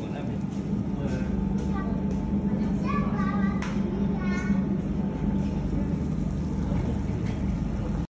我那边。